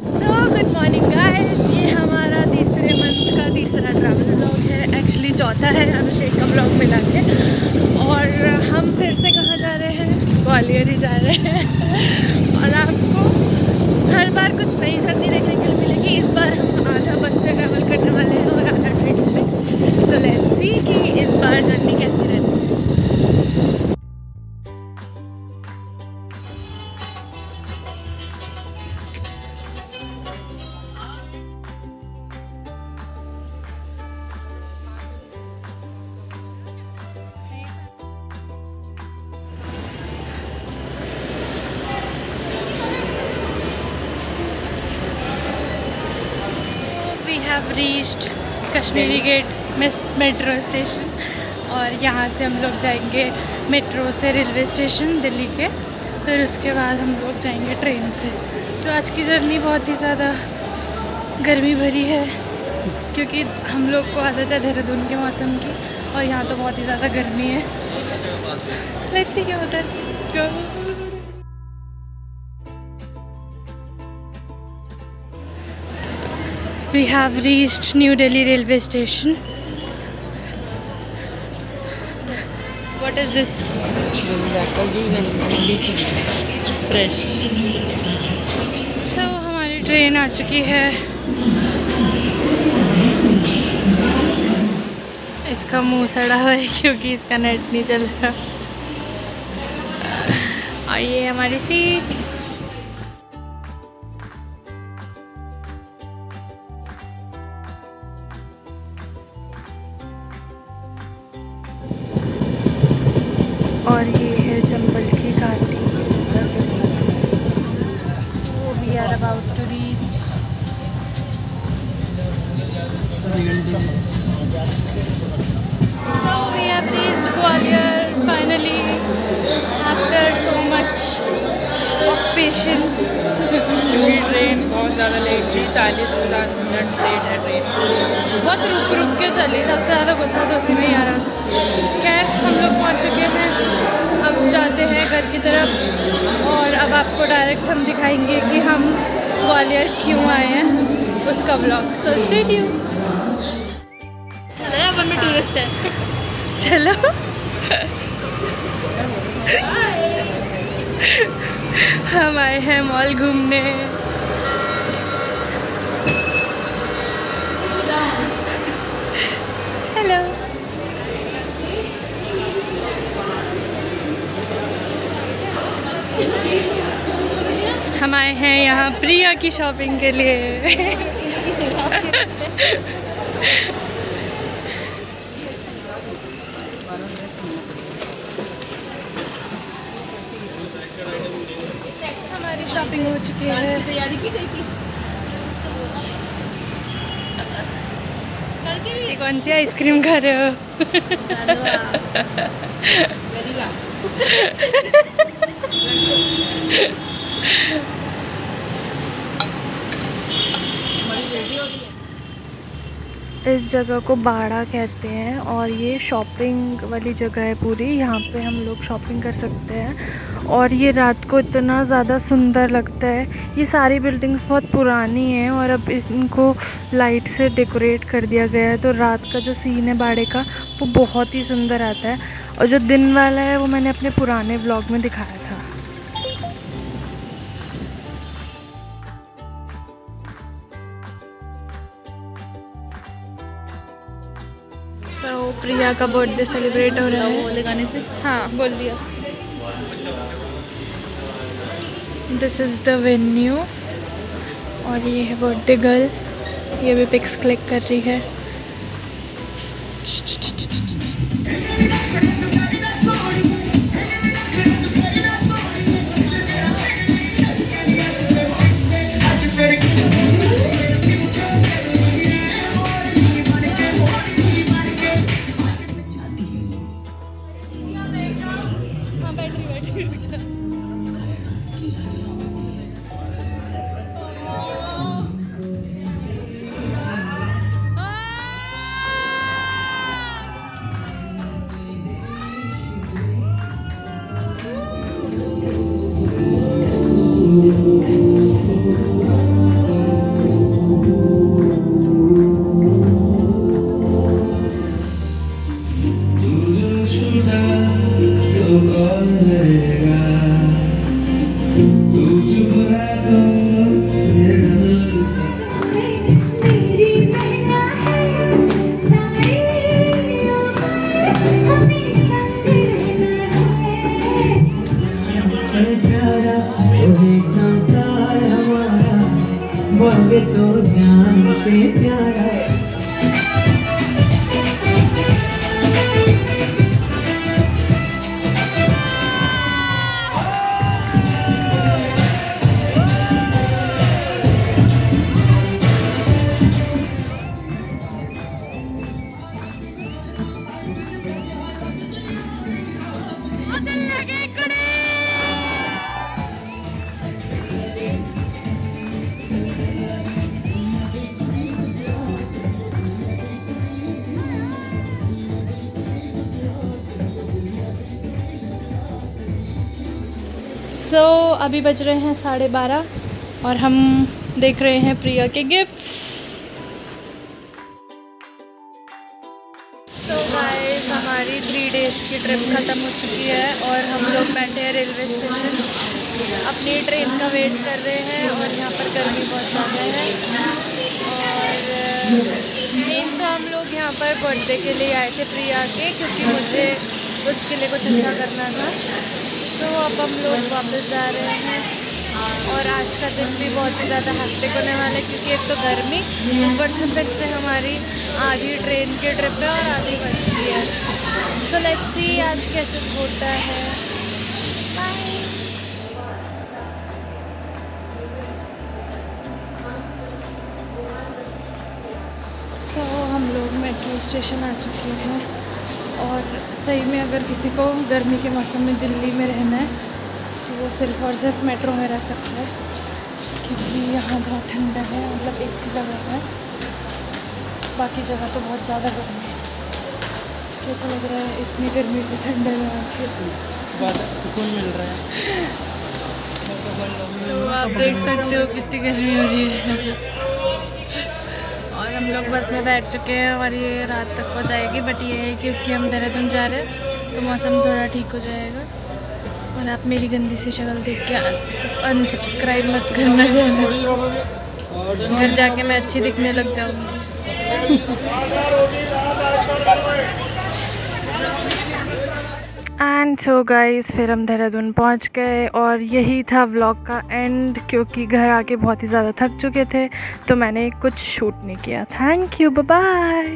So good morning guys ये हमारा तीसरे मंथ का तीसरा ट्रैवल ब्लॉग है. एक्चुअली चौथा है अभिषेक का ब्लॉग मिला के. और हम फिर से कहाँ जा रहे हैं? ग्वालियर ही जा रहे हैं. और आपको हर बार कुछ नई journey have reached Kashmiri gate metro station और यहाँ से हम लोग जाएँगे मेट्रो से रेलवे स्टेशन दिल्ली के। फिर उसके बाद हम लोग जाएँगे ट्रेन से। तो आज की जर्नी बहुत ही ज़्यादा गर्मी भरी है क्योंकि हम लोग को आदत है देहरादून के मौसम की और यहाँ तो बहुत ही ज़्यादा गर्मी है। लेट्स सी क्या होता है। We have reached New Delhi railway station. What is this? Fresh So हमारी ट्रेन आ चुकी है इसका मुँह सड़ा हुआ है क्योंकि इसका नेट नहीं चल रहा और ये हमारी सीट और ये थी चालीस पचास मिनट लेट है ट्रेन। बहुत रुक रुक के चली सबसे ज़्यादा गुस्सा तो उसी में ही आ रहा। था खैर हम लोग पहुँच चुके हैं। अब जाते हैं घर की तरफ़ और अब आपको डायरेक्ट हम दिखाएँगे कि हम ग्वालियर क्यों आए हैं उसका ब्लॉग सो स्टे ट्यून अपन में टूरिस्ट है। चलो। हम आए हैं मॉल घूमने हेलो हम आए हैं यहाँ प्रिया की शॉपिंग के लिए। हमारी शॉपिंग हो चुकी है। तैयारी की गई थी। जी, कौन सी आइसक्रीम खा रहे हो? वेनिला हमारी रेडी हो रही है इस जगह को बाड़ा कहते हैं और ये शॉपिंग वाली जगह है पूरी। यहाँ पे हम लोग शॉपिंग कर सकते हैं और ये रात को इतना ज़्यादा सुंदर लगता है। ये सारी बिल्डिंग्स बहुत पुरानी हैं और अब इनको लाइट से डेकोरेट कर दिया गया है। तो रात का जो सीन है बाड़े का, वो बहुत ही सुंदर आता है। और जो दिन वाला है, वो मैंने अपने पुराने ब्लॉग में दिखाया था। सो प्रिया का बर्थडे सेलिब्रेट हो रहा है। वाले गाने से? हाँ बोल दिया। दिस इज़ द वेन्यू और ये है बर्थडे गर्ल ये भी पिक्स क्लिक कर रही है। सो so, अभी बज रहे हैं साढ़े बारह और हम देख रहे हैं प्रिया के गिफ्ट्स सो गाइस हमारी थ्री डेज़ की ट्रिप ख़त्म हो चुकी है और हम लोग बैठे हैं रेलवे स्टेशन अपनी ट्रेन का वेट कर रहे हैं और यहाँ पर गर्मी बहुत ज़्यादा है. और मेन तो हम लोग यहाँ पर बर्थडे के लिए आए थे प्रिया के क्योंकि मुझे उसके लिए कुछ अच्छा करना था. तो अब हम लोग वापस जा रहे हैं। और आज का दिन भी बहुत ही ज़्यादा हैक्टिक होने वाला है क्योंकि एक तो गर्मी ऊपर से फिर से हमारी आधी ट्रेन की ट्रिप है और आधी बस की है। सो लेट्स सी आज कैसे होता है। सो so, हम लोग मेट्रो स्टेशन आ चुके हैं। सही में अगर किसी को गर्मी के मौसम में दिल्ली में रहना है तो वो सिर्फ़ और सिर्फ़ मेट्रो में रह सकता है क्योंकि यहाँ बहुत ठंडा है मतलब ए सी लगा हुआ है। बाकी जगह तो बहुत ज़्यादा गर्मी है। कैसा लग रहा है? इतनी गर्मी से ठंडे में आके बहुत सुकून मिल रहा है। तो आप देख सकते हो कितनी गर्मी हो रही है। और हम लोग बस में बैठ चुके हैं और ये रात तक हो जाएगी बट ये है क्योंकि हम देहरादून जा रहे हैं तो मौसम थोड़ा ठीक हो जाएगा। और आप मेरी गंदी सी शक्ल देख के अनसब्सक्राइब मत करना चाहिए घर जाके मैं अच्छी दिखने लग जाऊँगी। एंड सो गाइस फिर हम देहरादून पहुँच गए और यही था व्लॉग का एंड क्योंकि घर आके बहुत ही ज़्यादा थक चुके थे तो मैंने कुछ शूट नहीं किया। Thank you bye